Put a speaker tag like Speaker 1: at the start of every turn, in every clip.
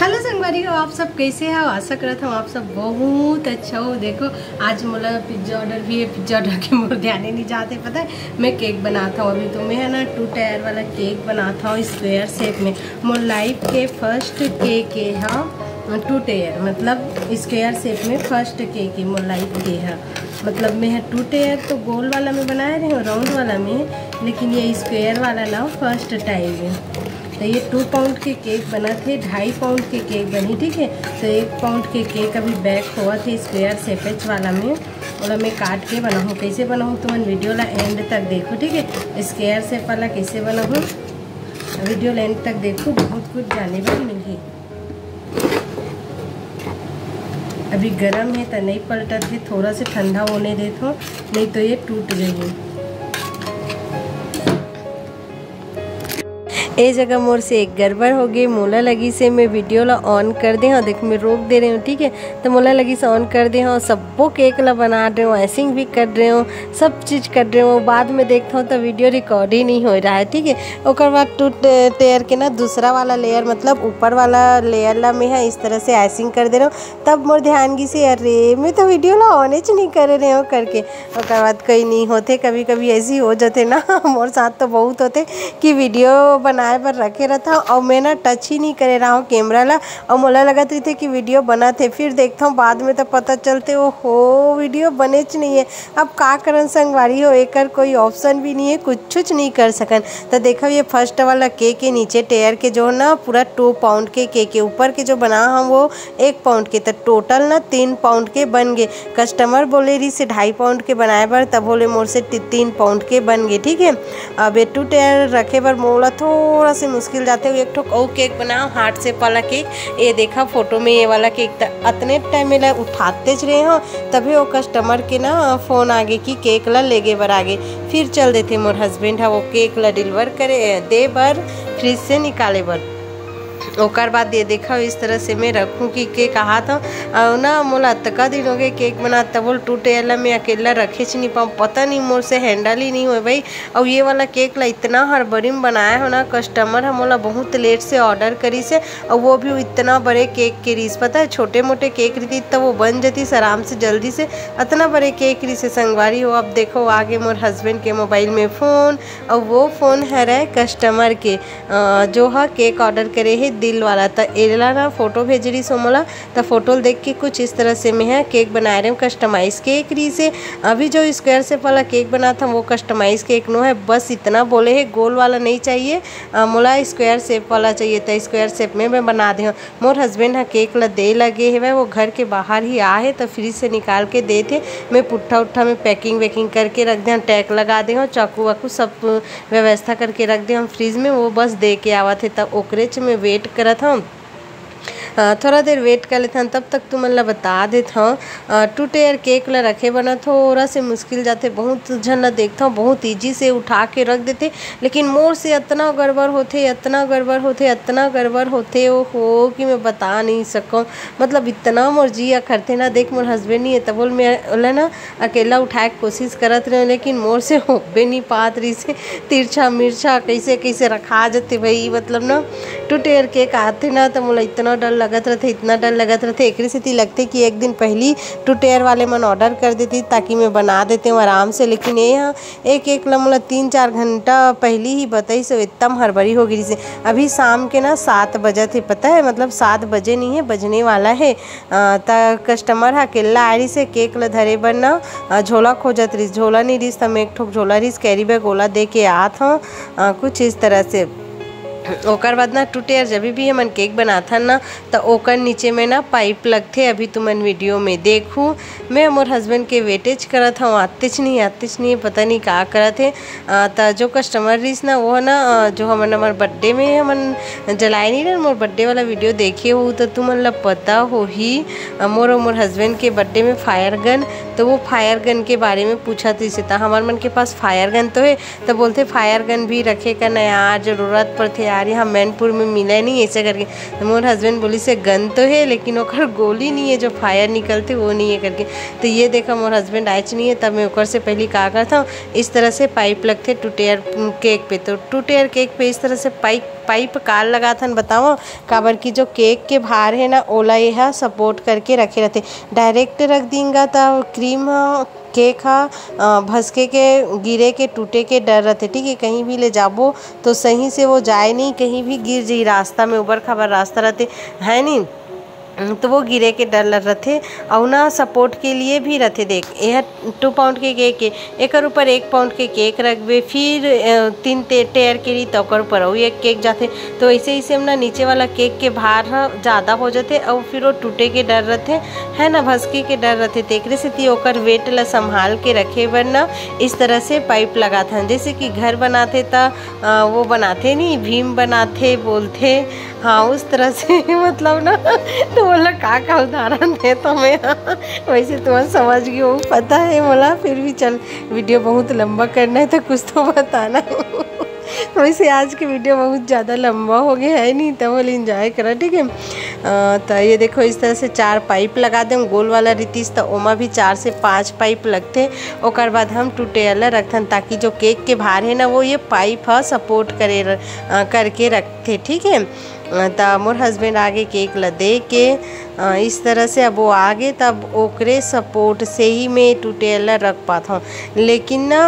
Speaker 1: Hello संगवारी, हो आप सब कैसे हो? आशा करत हूँ आप सब बहुत अच्छा हो। देखो, आज मोला पिज़्ज़ा ऑर्डर भी है, पिज़्ज़ा ऑर्डर के मोर ध्यान ही नहीं जाते, पता है? मैं केक बनाता हूँ अभी तो। मैं है ना टू टायर वाला केक बनाता हूँ स्क्वेयर शेप में। मोर लाइफ के फ़र्स्ट केक है हाँ? टू टेयर मतलब स्क्वेयर शेप में फ़र्स्ट केक है, मोर लाइफ के, है। मतलब मैं है टू टेयर तो गोल वाला में बनाए रही हूँ राउंड वाला में, लेकिन ये स्क्वेयर वाला ना फ़र्स्ट टाइम है। तो ये टू पाउंड के केक बना थे, ढाई पाउंड के केक बनी, ठीक है? तो एक पाउंड के केक अभी बैक हुआ थे स्क्वायर सेपेच वाला में, और मैं काट के बनाऊँ, कैसे बनाऊँ तो मैं वीडियो ला एंड तक देखो, ठीक है? स्क्वायर सेप वाला कैसे बनाऊँ? वीडियो एंड तक देखो, बहुत कुछ जाने पर मिली अभी गर्म है तो नहीं पलटा थे थोड़ा से ठंडा होने देते हो नहीं तो ये टूट गई ए जगह मोर से एक गड़बड़ हो गई, मोला लगी से मैं वीडियो ला ऑन कर दे हाँ देख मैं रोक दे रही हूँ, ठीक है? तो मोला लगी से ऑन कर दे हाँ सबको केक ला बना रहे हूँ, ऐसिंग भी कर रहे हूँ, सब चीज़ कर रहे हूँ, बाद में देखता हूँ तो वीडियो रिकॉर्ड ही नहीं हो रहा है, ठीक है? और बाद टू टेयर के ना दूसरा वाला लेयर मतलब ऊपर वाला लेयर ला में है, इस तरह से ऐसिंग कर दे रहा हूँ, तब मोर ध्यान की से अरे, मैं तो वीडियो ला ऑन ही नहीं कर रहे हो करके। और बाद कहीं नहीं होते कभी कभी ऐसी हो जाते ना, मोर साथ तो बहुत होते कि वीडियो बना बनाए बर रखे रहता हूँ और मैं ना टच ही नहीं करे रहा हूँ कैमरा ला और मोला लगत रही थे कि वीडियो बना थे फिर देखता हूँ बाद में तो पता चलते वो हो वीडियो बने च नहीं है। अब का करन संगवारी हो, एक कोई ऑप्शन भी नहीं है कुछ कुछ नहीं कर सकन। तो देखो ये फ़र्स्ट वाला केक के नीचे टेयर के जो ना पूरा टू पाउंड के केक के ऊपर के जो बना हम वो एक पाउंड के तो टोटल ना तीन पाउंड के बन गए। कस्टमर बोले रही से ढाई पाउंड के बनाए बर तब बोले, मोर से तीन पाउंड के बन गए, ठीक है? अब ये टू टेयर रखे बर मोला थोड़ा थोड़ा सा मुश्किल जाते हुए एक ठो ओ केक बनाओ हार्ट से वाला केक ये देखा फ़ोटो में ये वाला केक अतने टाइम में उठाते ज रहे हो, तभी वो कस्टमर के ना फ़ोन आगे कि केक ला लेगे बर आगे। फिर चल देते मोर हस्बैंड है, वो केक ला डिलीवर करे, दे बर फ्रिज से निकाले बर ओकर बाद ये देखा, इस तरह से मैं रखूँ कि केक कहा था। और ना, मोला तका दिन हो गए केक बना तब बोल टूटे वाला मैं अकेला रखे नहीं पाऊँ। पता नहीं, मोर से हैंडल ही नहीं हो भाई। और ये वाला केक ला इतना हड़बड़ी में बनाया हो ना कस्टमर हम मोला बहुत लेट से ऑर्डर करी से, और वो भी इतना बड़े केक के रीस, पता है? छोटे मोटे केक रही तब वो बन जाती आराम से, जल्दी से। इतना बड़े केक रही से संगवारी हो, अब देखो आगे मोर हस्बैंड के मोबाइल में फ़ोन और वो फ़ोन है रहे कस्टमर के। जो है, केक ऑर्डर करे है दिल वाला था। एला ना फ़ोटो भेज रही सो मोला तो फ़ोटो देख के कुछ इस तरह से मैं है, केक बना रहे हूँ कस्टमाइज़ केक रही से। अभी जो स्क्वायर शेप वाला केक बना था, वो कस्टमाइज़ केक नो है, बस इतना बोले है, गोल वाला नहीं चाहिए। मोला स्क्वायर शेप वाला चाहिए तो स्क्वायर शेप में मैं बना दे मोर हस्बैंड है, केक ला दे लगे है वो घर के बाहर ही आ है तो फ्रिज से निकाल के दे थे। मैं पुट्ठा उट्ठा में पैकिंग वैकिंग करके रख दें टैग लगा दे चाकू वाकू सब व्यवस्था करके रख दें हम फ्रिज में वो बस दे के आवा थे तब ओकरे में वेट करत हूँ थोड़ा देर वेट कर लेते तब तक तुम ला बता देता हूँ। टू टेयर केक ला रखे बना थोड़ा से मुश्किल जाते, बहुत झन देखता हूँ, बहुत ईजी से उठा के रख देते। लेकिन मोर से इतना गड़बड़ होते, इतना गड़बड़ होते, इतना गड़बड़ होते वो हो कि मैं बता नहीं सकूँ। मतलब इतना मोर जिया करते ना, देख मोर हस्बैंड नहीं है, तब बोल मैं ना, अकेला उठाए के कोशिश करत रहे, लेकिन मोर से हो होबे नहीं पात रही से, तिरछा मिर्चा कैसे कैसे रखा जाते भाई मतलब ना टू टेयर केक आते ना तो मोला इतना डर लगत रहते इतना डर लगत रहते एक स्थिति लगते कि एक दिन पहली टू टेयर वाले मन ऑर्डर कर देती ताकि मैं बना देते हूँ आराम से। लेकिन ये यहाँ एक एक लमला तीन, चार घंटा पहली ही बताई, सो एकदम हड़बड़ी हो गई से अभी शाम के ना सात बजे थे, पता है? मतलब सात बजे नहीं है, बजने वाला है। तो कस्टमर हा, केला आ रही से केक ला धरे बर ना झोला खोजत रही झोला नहीं रही तो मैं एक ठोक झोला रही कैरी बैग ओला दे के आत हूँ। कुछ इस तरह से। ओकर बाद ना टूटे जब भी हमन केक बनाथा ना तो ओकर नीचे में ना पाइप लगथे, अभी तुमन वीडियो में देखूँ। मैं मोर हस्बैंड के वेटेज करत हूँ आतेच नहीं आतेच नहीं, पता नहीं का करत है। तो जो कस्टमर रहीस ना, वो ना जो हमन, हमार बर्थडे में हमन जलाए नहीं ना, मोर बर्थडे वाला वीडियो देखे हो तो तुमन ला पता हो ही मोर और मोर हस्बैंड के बर्थडे में फायर गन तो वो फायर गन के बारे में पूछा थी सीता हमारे मन के पास फायर गन तो है तो बोलते फायर गन भी रखे का नया ज़रूरत पड़ते यार, यहाँ मैनपुर में मिला नहीं ऐसे करके। तो मोर हस्बैंड बोली से गन तो है, लेकिन ओकर गोली नहीं है, जो फायर निकलते वो नहीं है करके। तो ये देखा मोर हस्बैंड आयच नहीं है, तब मैं ओकर से पहले कहा करता हूँ, इस तरह से पाइप लगते टूटेयर केक पे। तो टूटेयर केक पे इस तरह से पाइप पाइप काल लगा था बताओ। काबर की जो केक के भार है ना, ओला यह सपोर्ट करके रखे रहते। डायरेक्ट रख देंगे तो क्रीम केक हा भसके के, गिरे के, टूटे के डर रहते। ठीक है, कहीं भी ले जाबो तो सही से वो जाए नहीं, कहीं भी गिर जाए, रास्ता में उबर खबर रास्ता रहते। है नहीं? तो वो गिरे के डर और ना सपोर्ट के लिए भी रहते देख। यह टू पाउंड के केक है। एक ऊपर एक पाउंड के केक रखबे फिर तीन टेयर के लिए तो ऊपर और एक केक जाते तो ऐसे ऐसे हम ना, नीचे वाला केक के भार ज़्यादा हो जाते और फिर वो टूटे के डर रहते है ना, भसके के डर रहते तेकरे से ती ओकर वेट ला संभाल के रखे, वरना इस तरह से पाइप लगाते जैसे कि घर बनाते तो वो बनाते नहीं, भीम बनाते, बोलते। हाँ उस तरह से मतलब ना तो बोला का का उदाहरण दे तो मैं। वैसे तुम्हें समझ गई हो, पता है बोला, फिर भी चल, वीडियो बहुत लंबा करना है तो कुछ तो बताना है। वैसे आज की वीडियो बहुत ज़्यादा लंबा हो गया है, नहीं तो बोले इंजॉय करा, ठीक है? तो ये देखो, इस तरह से चार पाइप लगा दें, गोल वाला रीतिस तो ओमा भी चार से पाँच पाइप लगते और बाद हम टूटे वाला रखते ताकि जो केक के भार है ना, वो ये पाइप, है, सपोर्ट करे करके रखते, ठीक है? तो मोर हस्बैंड आगे केक ल दे के इस तरह से अब वो आगे तब ओकरे सपोर्ट से ही मैं टूटेला रख पाता हूँ। लेकिन ना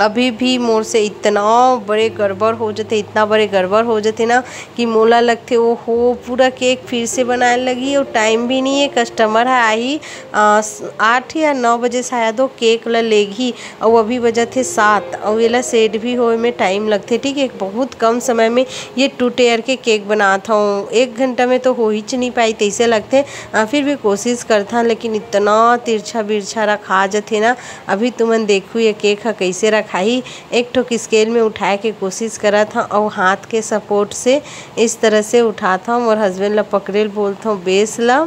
Speaker 1: अभी भी मोर से इतना बड़े गड़बड़ हो जाते, इतना बड़े गड़बड़ हो जाते ना कि मोला लगते वो हो पूरा केक फिर से बनाने लगी और टाइम भी नहीं है, कस्टमर है आई आठ या नौ बजे शायद वो केक ला लेगी, और अभी बजे थे सात, और ये ला सेट भी हो, में टाइम लगते, ठीक है, बहुत कम समय में ये टू टेयर के केक बनाता हूँ, एक घंटा में तो हो ही नहीं पाई तैसे लगते फिर भी कोशिश करता, लेकिन इतना तिरछा बिरछा रखा जाते ना, अभी तुमन देखू ये केक है कैसे रख खाई। एक ठोक स्केल में उठाए के कोशिश करा था और हाथ के सपोर्ट से इस तरह से उठाता हूँ और हस्बैंड ला पकड़े बोलता हूँ बेस ला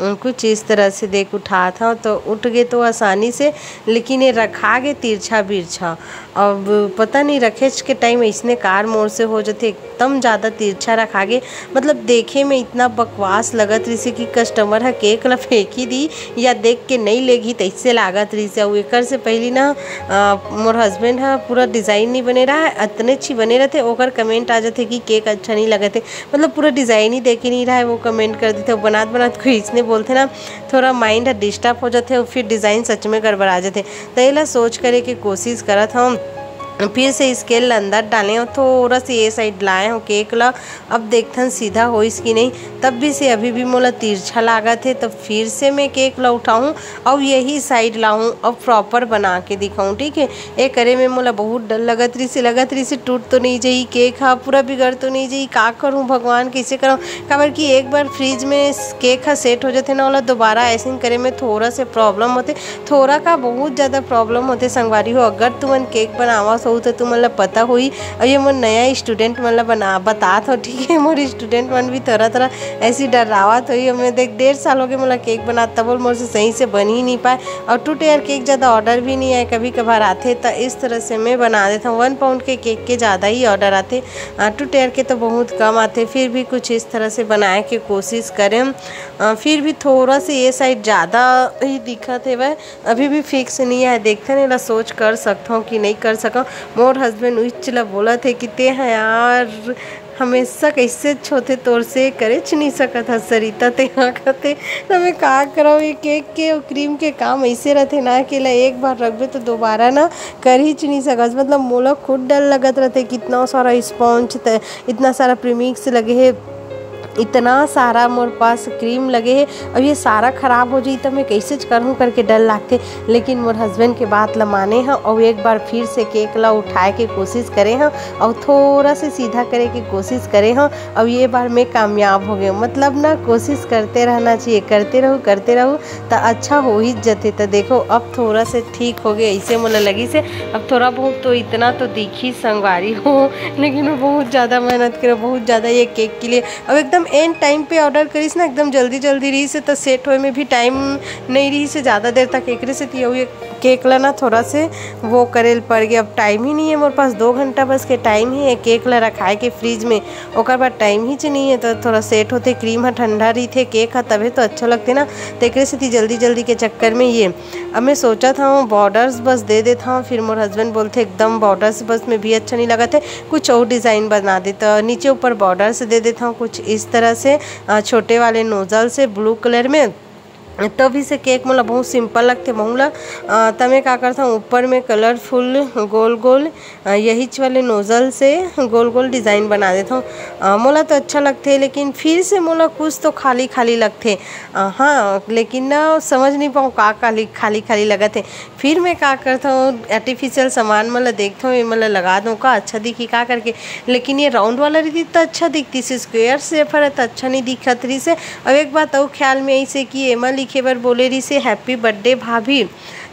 Speaker 1: कुछ इस तरह से देख उठा था तो उठ गए तो आसानी से, लेकिन ये रखा गए तिरछा बिरछा अब पता नहीं रखे के टाइम इसने कार मोड़ से हो जाते, एकदम ज़्यादा तिरछा रखा गए मतलब देखे में इतना बकवास लगत रही से कि कस्टमर है, केक ला फेंक ही दी या देख के नहीं लेगी तो इससे लागत रही से। और एक से पहली ना मोर हस्बैंड है, पूरा डिज़ाइन नहीं बने रहा है इतने अच्छी बने रहते, ओकर कमेंट आ जाते कि केक अच्छा नहीं लगे थे मतलब पूरा डिज़ाइन ही देखे नहीं रहा है, वो कमेंट कर देते बनात बनात इसने बोलते ना, थोड़ा माइंड डिस्टर्ब हो जाते और फिर डिज़ाइन सच में गड़बड़ा जाते। तो ये सोच करे की कोशिश करा था फिर से स्केल अंदर डालें और थोड़ा सा ये साइड लाए हो केक ला। अब देखते सीधा हो इसकी नहीं। तब भी से अभी भी मोला तिरछा लागत है, तब फिर से मैं केक ला उठाऊँ और यही साइड लाऊँ और प्रॉपर बना के दिखाऊँ, ठीक है? ये करे में मोला बहुत डर लगत रही से लगत रही से टूट तो नहीं जाई केक हाँ पूरा बिगड़ तो नहीं जाई। का करूँ भगवान, कैसे करूँ? खबर कि एक बार फ्रिज में केक हाँ सेट हो जाते ना वाला दोबारा ऐसे करे में थोड़ा से प्रॉब्लम होते। थोड़ा का बहुत ज़्यादा प्रॉब्लम होते, संगवारी हो, अगर तुम केक बनावा हो तो मतलब पता हुई और ये मोर नया स्टूडेंट मतलब बना बता तो ठीक है मोर स्टूडेंट मन भी तरह तरह ऐसी डरावत हुई. मैं देख, डेढ़ साल हो गए मतलब केक बनाता. बोल मोर से सही से बन ही नहीं पाए. और टू टेयर केक ज़्यादा ऑर्डर भी नहीं आए. कभी कभार आते तो इस तरह से मैं बना देता हूँ. वन पाउंड के केक के ज़्यादा ही ऑर्डर आते. टू टेयर के तो बहुत कम आते. फिर भी कुछ इस तरह से बनाए के कोशिश करें. फिर भी थोड़ा सा ये साइड ज़्यादा ही दिखा थे वह. अभी भी फिक्स नहीं है. देखते नहीं सोच कर सकता हूँ कि नहीं कर सका मोर हस्बैंड उचला बोला थे कि, ते हैं यार, हमेशा कैसे छोटे तौर से करे नहीं सका था सरिता? ते यहाँ कहते तो मैं कहा कराऊँ ये केक के और क्रीम के काम ऐसे रहते ना कि एक बार रख तो दोबारा ना कर ही नहीं सका मतलब मोला खुद डर लगत रहते कितना सारा स्पॉन्ज इतना सारा प्रीमिक्स लगे है। इतना सारा मोर पास क्रीम लगे है अब ये सारा ख़राब हो जाई तो मैं कैसे करूँ? करके डर लागते। लेकिन मोर हस्बैंड के बात ल माने हैं, और एक बार फिर से केक ला उठाए के कोशिश करे हैं, और थोड़ा से सीधा करे की कोशिश करे हैं, और ये बार मैं कामयाब हो गए मतलब ना, कोशिश करते रहना चाहिए, करते रहो करते रहो तो अच्छा हो ही जाते। तो देखो, अब थोड़ा से ठीक हो गए ऐसे मुझे लगी से, अब थोड़ा बहुत तो इतना तो दिखी संगवारी हो, लेकिन वो बहुत ज़्यादा मेहनत करो, बहुत ज़्यादा ये केक के लिए, अब एकदम एंड टाइम पे ऑर्डर करीस ना, एकदम जल्दी जल्दी रही से तो सेट होए में भी टाइम नहीं रही से, ज़्यादा देर तक एक से थी हुई केक ला थोड़ा से वो करेल पड़ गया अब टाइम ही नहीं है मेरे पास, दो घंटा बस के टाइम ही है केक ला रखाए के फ्रिज में। ओकर बाद टाइम ही नहीं है तो थोड़ा सेट होते क्रीम है ठंडा रही थे केक है तभी तो अच्छा लगते ना। तो एक से जल्दी जल्दी के चक्कर में ये। अब मैं सोचा था, हूँ बॉर्डर्स बस दे देता हूँ, फिर मोर हस्बैंड बोलते, एकदम बॉर्डर्स बस में भी अच्छा नहीं लगा थे कुछ और डिज़ाइन बना देता नीचे ऊपर बॉर्डर से दे देता हूँ कुछ इस तरह से छोटे वाले नोज़ल से ब्लू कलर में। तो भी से केक मोला बहुत सिंपल लगते मोला तमें का करता हूँ ऊपर में कलरफुल गोल गोल यही वाले नोज़ल से गोल गोल डिज़ाइन बना देता हूँ मोला तो अच्छा लगते लेकिन फिर से मोला कुछ तो खाली खाली लगते हाँ लेकिन ना समझ नहीं पाऊँ का खाली खाली खाली लगा थे फिर मैं का करता हूँ आर्टिफिशियल सामान मतलब देखता हूँ ये मतलब लगा दूँ, का अच्छा दिखी का करके। लेकिन ये राउंड वाला रही तो अच्छा दिखती से स्क्वेयर से है तो अच्छा नहीं दिखत रही से अब एक बात और ख्याल में ऐसे कि एमा लिखे बोले रही से हैप्पी बर्थडे भाभी।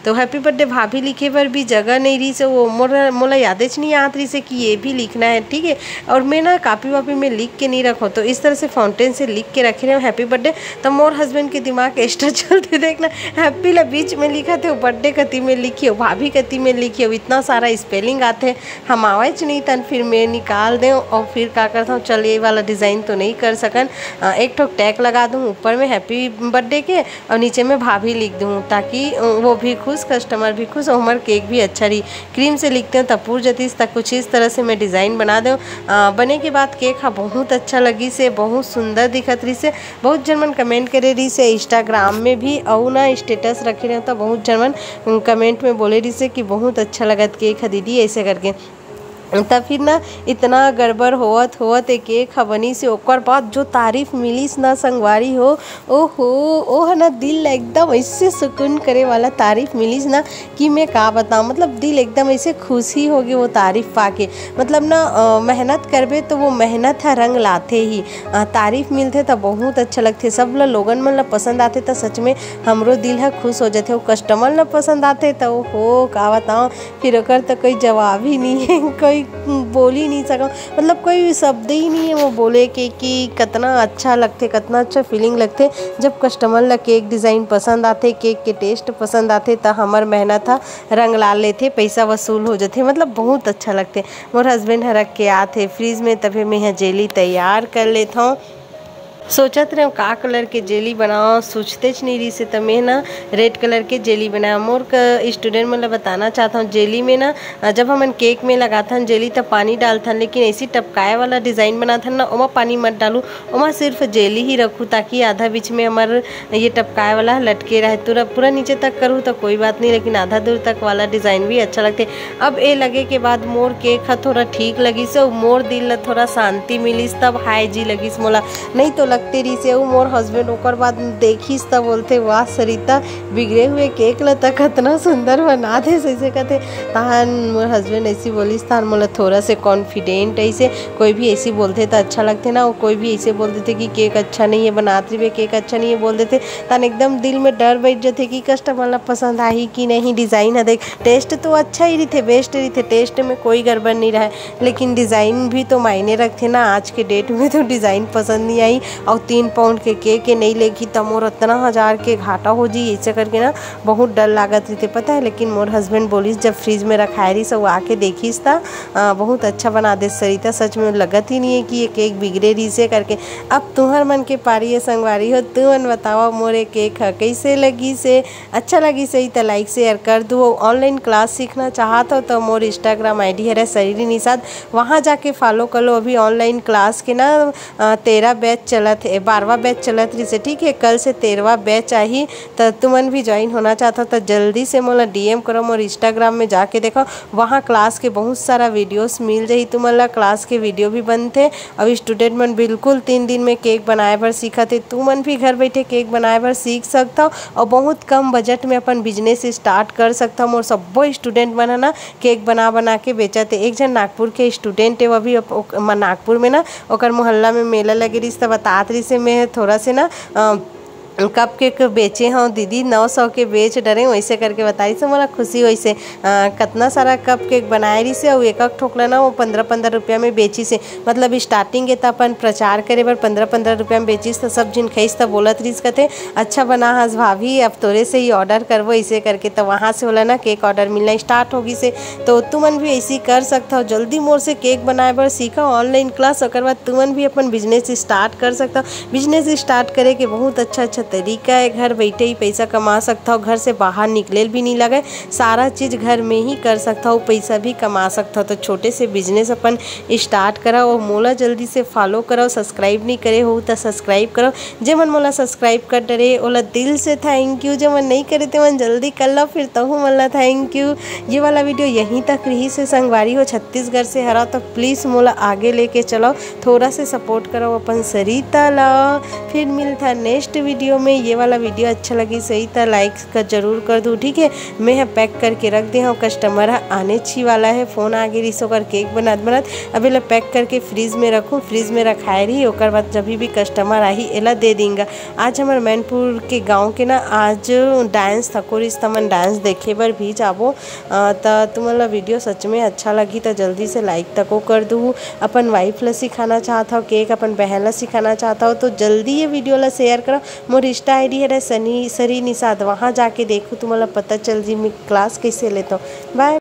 Speaker 1: तो हैप्पी बर्थडे भाभी लिखे पर भी जगह नहीं रही से वो मोला मोला यादें नहीं आत रही से कि ये भी लिखना है, ठीक है? और मैं ना कापी वापी में लिख के नहीं रखो तो इस तरह से फाउंटेन से लिख के रखे रहे हैप्पी बर्थडे। तो मोर हस्बैंड के दिमाग एक्स्ट्रा चलते देखना। हैप्पी ला, बीच में लिखा थे, बर्थडे कति में लिखी हो, भाभी कति में लिखी हो, इतना सारा स्पेलिंग आते हम आवाज़ नहीं तन, फिर मैं निकाल दें और फिर क्या करता हूँ, चल ये वाला डिज़ाइन तो नहीं कर सकन। एक ठोक टैग लगा दूँ, ऊपर में हैप्पी बर्थडे के और नीचे में भाभी लिख दूँ, ताकि वो भी खुद खुश कस्टमर भी खुश और हमार केक भी अच्छा रही। क्रीम से लिखते हो, तपूर पूर जतीस तक कुछ इस तरह से मैं डिज़ाइन बना दूँ। बने के बाद केक हाँ बहुत अच्छा लगी से, बहुत सुंदर दिखत रही से, बहुत जनमन कमेंट करे रही से इंस्टाग्राम में भी और ना स्टेटस रखे रहे तो बहुत जनमन कमेंट में बोले रही से कि बहुत अच्छा लगत केक है, दीदी, ऐसे करके। तब फिर ना इतना गड़बड़ होवत होवत एक एक बनी से ओकर बाद जो तारीफ़ मिलीस ना संगवारी हो ओहो ओह ना दिल एकदम ऐसे सुकून करे वाला तारीफ़ मिलीस ना कि मैं का बताऊँ। मतलब दिल एकदम ऐसे खुशी हो गई वो तारीफ़ पाके। मतलब ना मेहनत करबे तो वो मेहनत है रंग लाते ही। आ, तारीफ़ मिलते तो बहुत अच्छा लगते सब लोगन मन ला पसंद आते तो सच में हमरो दिल है खुश हो जाते वो कस्टमर ला पसंद आते तो हो का बताऊँ? फिर ओकर तो कोई जवाब ही नहीं है। कोई बोल ही नहीं सका। मतलब कोई शब्द ही नहीं है वो बोले के, कि कितना अच्छा लगते, कितना अच्छा फीलिंग लगते। जब कस्टमर ला केक डिज़ाइन पसंद आते केक के टेस्ट पसंद आते तो हमार मेहनत था, रंग ला लेते, पैसा वसूल हो जाते। मतलब बहुत अच्छा लगते। मोर हस्बैंड रख के आते फ्रिज में तभी मैं जेली तैयार कर लेता हूँ। सोचत रहे, का कलर के जेली बनाओ? सोचते नहीं रही से तमें ना, रेड कलर के जेली बनाया मोर का स्टूडेंट मतलब बताना चाहता हूँ, जेली में ना, जब हम केक में लगाता हन जेली तब पानी डालता लेकिन ऐसी टपकाए वाला डिज़ाइन बनाता ना ओमा पानी मत डालूँ। ओमा सिर्फ़ जेली ही रखूँ ताकि आधा बीच में हमारे ये टपकाए वाला लटके रहे। पूरा पूरा नीचे तक करूँ तो कोई बात नहीं, लेकिन आधा दूर तक वाला डिज़ाइन भी अच्छा लगते। अब ये लगे के बाद मोर केक थोड़ा ठीक लगी से मोर दिल थोड़ा शांति मिलीस, तब हाई जी लगी मोला। नहीं तो लगते रही से मोर हस्बैंड ओकर बाद देखीस तब बोलते, वाह, सरिता, बिगड़े हुए केक ल तक इतना सुंदर बना दे ऐसे कहते। तहन मोर हस्बैंड ऐसी बोलिस, तहन मोला थोड़ा से कॉन्फिडेंट ऐसे, कोई भी ऐसी बोलते तो अच्छा लगते ना वो कोई भी ऐसे बोल देते कि केक अच्छा नहीं है, बनाते हुए केक अच्छा नहीं है बोल देते। तहन एकदम दिल में डर बैठ जाते कि कस्टमर ला पसंद आई कि नहीं डिज़ाइन है देख। टेस्ट तो अच्छा ही रही थे बेस्ट रही थे टेस्ट में कोई गड़बड़ नहीं रहा। लेकिन डिज़ाइन भी तो मायने रखते ना, आज के डेट में तो डिज़ाइन पसंद नहीं आई। और तीन पाउंड के केक के नहीं लेगी तो मोर इतना हज़ार के घाटा हो जी। ऐसे करके ना बहुत डर लागत रही थे पता है? लेकिन मोर हस्बैंड बोलिस जब फ्रिज में रखा रही, सब आके देखीस था बहुत अच्छा बना दे सरिता। सच में लगत ही नहीं है कि ये केक बिगड़े रही से करके। अब तुम्हार मन के पारी है संगवारी हो, तू मन बताओ, मोरे केक है कैसे लगी से? अच्छा लगी सही तो लाइक शेयर कर दो। ऑनलाइन क्लास सीखना चाहत हो तो मोर इंस्टाग्राम आई डी है शरीरी निषाद। वहाँ जाके फॉलो कर लो अभी ऑनलाइन क्लास के ना तेरह बैच चलत है। बारहवा बैच चलत रही से ठीक है। कल से तेरवा बैच आई तो तुमन भी ज्वाइन होना चाहता तो जल्दी से मोला डीएम करो और इंस्टाग्राम में जाके देखो। वहाँ क्लास के बहुत सारा वीडियोस मिल जाही। तुमन ला क्लास के वीडियो भी बनते। अब स्टूडेंट मन बिल्कुल तीन दिन में केक बनाए बर सीखते तू मन भी घर बैठे केक बनाए बर सीख सकता और बहुत कम बजट में अपन बिज़नेस स्टार्ट कर सकता और सब्बो स्टूडेंट मन ना केक बना बना के बेचते एक जन नागपुर के स्टूडेंट है, वो भी नागपुर में ना। और मोहल्ला में मेला लगे रही तो बतात रही से मैं थोड़ा से ना कप केक बेचे हूँ दीदी नौ सौ के बेच डरे वैसे करके बताई से मोला खुशी वैसे कितना सारा कप केक बनाए रही से और एक एक ठोकला ना वो पंद्रह पंद्रह रुपया में बेची से। मतलब स्टार्टिंग के तो अपन प्रचार करे बर पंद्रह पंद्रह रुपया में बेचिस तो सब जिन खईस तो बोलत रही कहते अच्छा बना हस भाभी, अब तोरे से ही ऑर्डर करबो ऐसे करके। तो वहाँ से बोला ना केक ऑर्डर मिलना स्टार्ट होगी से। तो तुमन भी ऐसे कर सकता हो, जल्दी मोर से केक बनाए बर सीखा ऑनलाइन क्लास और तुमन भी अपन बिज़नेस स्टार्ट कर सकता हो। बिज़नेस स्टार्ट करे के बहुत अच्छा अच्छा तरीका है, घर बैठे ही पैसा कमा सकता हो, घर से बाहर निकले भी नहीं लगे, सारा चीज़ घर में ही कर सकता हो, पैसा भी कमा सकता हो। तो छोटे से बिज़नेस अपन स्टार्ट करा और मोला जल्दी से फॉलो करो सब्सक्राइब नहीं करे हो तो सब्सक्राइब करो जे मन मोला सब्सक्राइब कर डरे ओला दिल से थैंक यू जे मन नहीं करे ते मन जल्दी कर लो, फिर तो मला थैंक यू ये वाला वीडियो यहीं तक रही, से संगवारी हो, छत्तीसगढ़ से हरा तो प्लीज़ मोला आगे लेके चलो थोड़ा से सपोर्ट करो अपन सरिता ला। फिर मिलता नेक्स्ट वीडियो में ये वाला वीडियो अच्छा लगी, सही था लाइक का ज़रूर कर दूँ, ठीक है? मैं पैक करके रख दे हूँ कस्टमर आने छी वाला है फ़ोन आगे रही सो कर केक बनात बनात, अभी ला पैक करके फ्रिज में रखूँ फ्रिज में रखाए रही और बाद जब भी कस्टमर आई एला दे देंगे। आज हमारे मैनपुर के गाँव के ना, आज डांस थकोरिस तमन डांस देखे बर भी जाबो तो तुम्हारा वीडियो सच में अच्छा लगी तो जल्दी से लाइक तको कर दू। अपन वाइफ ला सिखाना चाहता हो केक अपन बहन ला सिखाना चाहता हो तो जल्दी ये वीडियो ला शेयर करो। मोर इंस्टा आई डी सनी सरी निषाद वहाँ जाके देखो, तुम्हारा पता चल जी, मैं क्लास कैसे लेता हूँ? बाय